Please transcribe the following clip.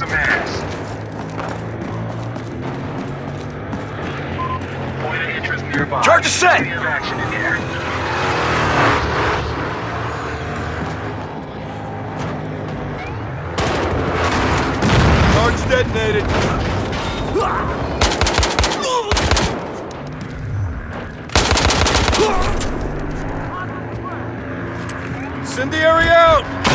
some ass. Point. Charge is set. Action in here. Detonated. Incendiary out!